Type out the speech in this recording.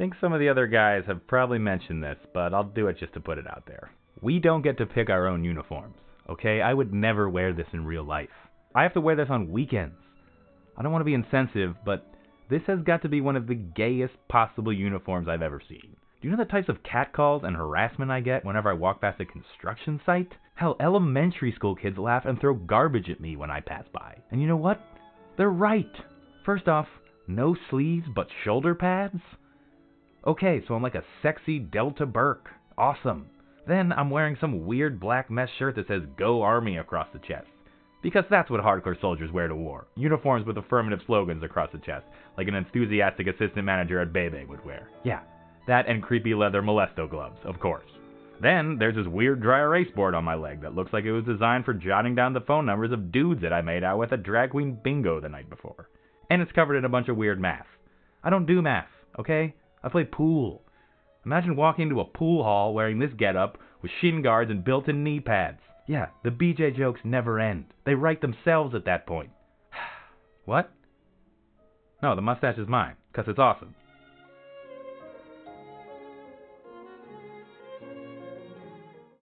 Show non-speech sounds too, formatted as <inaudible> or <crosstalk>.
think some of the other guys have probably mentioned this, but I'll do it just to put it out there. We don't get to pick our own uniforms, okay? I would never wear this in real life. I have to wear this on weekends. I don't want to be insensitive, but this has got to be one of the gayest possible uniforms I've ever seen. Do you know the types of catcalls and harassment I get whenever I walk past a construction site? Hell, elementary school kids laugh and throw garbage at me when I pass by. And you know what? They're right. First off, no sleeves but shoulder pads? Okay, so I'm like a sexy Delta Burke. Awesome. Then I'm wearing some weird black mesh shirt that says Go Army across the chest. Because that's what hardcore soldiers wear to war. Uniforms with affirmative slogans across the chest, like an enthusiastic assistant manager at Bebe would wear. Yeah, that and creepy leather molesto gloves, of course. Then there's this weird dry erase board on my leg that looks like it was designed for jotting down the phone numbers of dudes that I made out with at drag queen bingo the night before. And it's covered in a bunch of weird math. I don't do math, okay? I play pool. Imagine walking into a pool hall wearing this getup with shin guards and built-in knee pads. Yeah, the BJ jokes never end. They write themselves at that point. <sighs> what? No, the mustache is mine, because it's awesome.